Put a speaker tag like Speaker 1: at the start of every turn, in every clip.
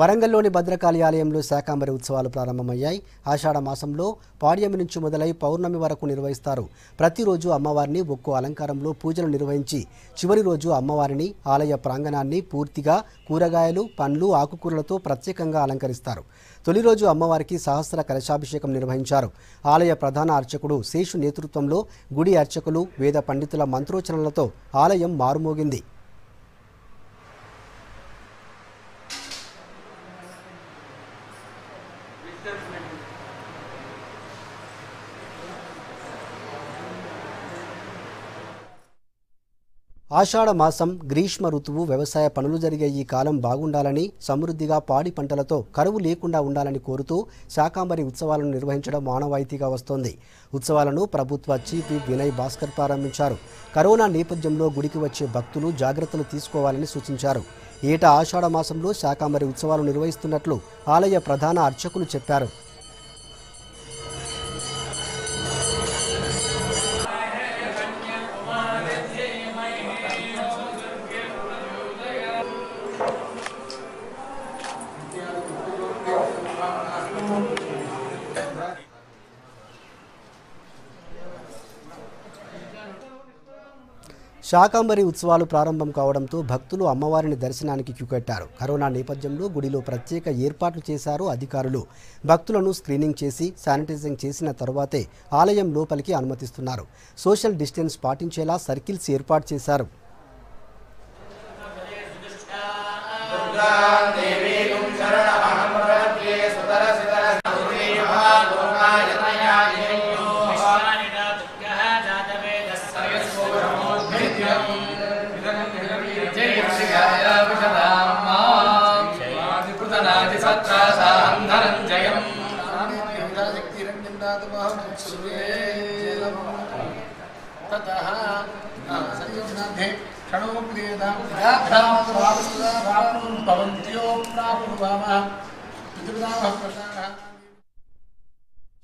Speaker 1: వరంగల్లోని భద్రకాళి ఆలయంలో శాకాంబరి ఉత్సవాలు ప్రారంభమయ్యాయి. ఆషాఢ మాసంలో పాడ్యమి నుంచి మొదలై పౌర్ణమి వరకు నిర్వహిస్తారు. ప్రతిరోజు అమ్మవారిని ఒక్కో అలంకారంలో పూజలు నిర్వహించి చివరి రోజు అమ్మవారిని ఆలయ ప్రాంగణాన్ని పూర్తిగా కూరగాయలు పండ్లు ఆకుకూరలతో ప్రత్యేకంగా అలంకరిస్తారు. తొలి రోజు అమ్మవారికి సహస్ర కలశాభిషేకం నిర్వహించారు. ఆలయ ప్రధాన అర్చకుడు శేషు నేతృత్వంలో గుడి అర్చకులు వేద పండితుల మంత్రోచనలతో ఆలయం మారుమోగింది. definitely ఆషాఢ మాసం గ్రీష్మ ఋతువు వ్యవసాయ పనులు జరిగే ఈ కాలం బాగుండాలని సమృద్ధిగా పాడి పంటలతో కరువు లేకుండా ఉండాలని కోరుతూ శాకాంబరి ఉత్సవాలను నిర్వహించడం మానవాయితీగా వస్తోంది. ఉత్సవాలను ప్రభుత్వ చీఫ్ వినయ్ భాస్కర్ ప్రారంభించారు. కరోనా నేపథ్యంలో గుడికి వచ్చే భక్తులు జాగ్రత్తలు తీసుకోవాలని సూచించారు. ఏటా ఆషాఢ మాసంలో శాకాంబరి ఉత్సవాలు నిర్వహిస్తున్నట్లు ఆలయ ప్రధాన అర్చకులు చెప్పారు. శాకాంబరి ఉత్సవాలు ప్రారంభం కావడంతో భక్తులు అమ్మవారిని దర్శనానికి క్యూకెట్టారు. కరోనా నేపథ్యంలో గుడిలో ప్రత్యేక ఏర్పాట్లు చేశారు అధికారులు. భక్తులను స్క్రీనింగ్ చేసి శానిటైజింగ్ చేసిన తర్వాతే ఆలయం లోపలికి అనుమతిస్తున్నారు. సోషల్ డిస్టెన్స్ పాటించేలా సర్కిల్స్ ఏర్పాటు చేశారు.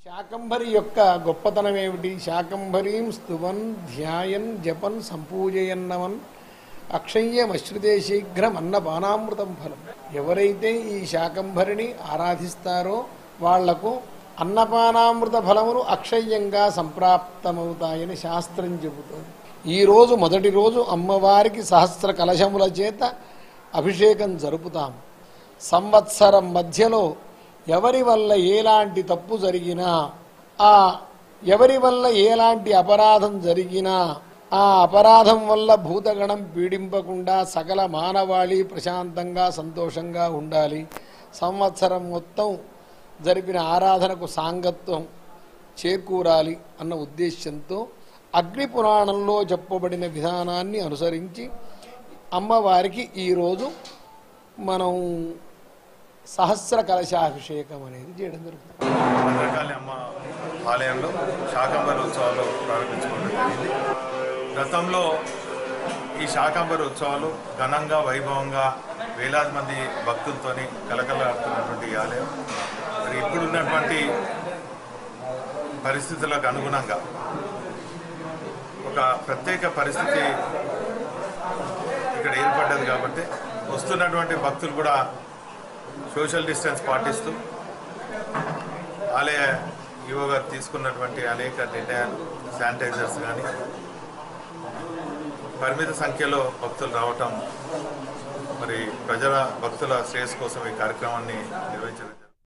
Speaker 2: శాకంభరి యొక్క గొప్పతనం ఏమిటి శాకంభరీం స్తువన్ ధ్యాయన్ జపన్ సంపూజయన్నవన్ అక్షయ్యమశ్రుతే శీఘ్రం అన్నపానామృతం ఫలం. ఎవరైతే ఈ శాకంభరిని ఆరాధిస్తారో వాళ్ళకు అన్నపానామృత ఫలములు అక్షయ్యంగా సంప్రాప్తమవుతాయని శాస్త్రం చెబుతోంది. ఈరోజు మొదటి రోజు అమ్మవారికి సహస్ర కలశముల చేత అభిషేకం జరుపుతాం. సంవత్సరం మధ్యలో ఎవరి వల్ల ఎలాంటి తప్పు జరిగినా ఆ ఎవరి వల్ల ఎలాంటి అపరాధం జరిగినా ఆ అపరాధం వల్ల భూతగణం పీడింపకుండా సకల మానవాళి ప్రశాంతంగా సంతోషంగా ఉండాలి. సంవత్సరం మొత్తం జరిపిన ఆరాధనకు సాంగత్వం చేకూరాలి అన్న ఉద్దేశ్యంతో అగ్ని పురాణంలో చెప్పబడిన విధానాన్ని అనుసరించి అమ్మవారికి ఈరోజు మనం సహస్ర కలశాభిషేకం అనేది చేయడం జరుగుతుంది.
Speaker 3: భద్రకాళి అమ్మ ఆలయంలో శాకంబరి ఉత్సవాలు ప్రారంభించుకోవడం జరిగింది. గతంలో ఈ శాకాంబరి ఉత్సవాలు ఘనంగా వైభవంగా వేలాది మంది భక్తులతోని కలకలాడుతున్నటువంటి ఆలయం. మరి ఇప్పుడున్నటువంటి పరిస్థితులకు అనుగుణంగా ఒక ప్రత్యేక పరిస్థితి ఇక్కడ ఏర్పడ్డది కాబట్టి వస్తున్నటువంటి భక్తులు కూడా సోషల్ డిస్టెన్స్ పాటిస్తూ ఆలయ ఈవో గారు తీసుకున్నటువంటి అనేక నిర్ణయాలు శానిటైజర్స్ కానీ పరిమిత సంఖ్యలో భక్తులు రావటం మరి ప్రజల భక్తుల శ్రేయస్ కోసం ఈ కార్యక్రమాన్ని నిర్వహించడం.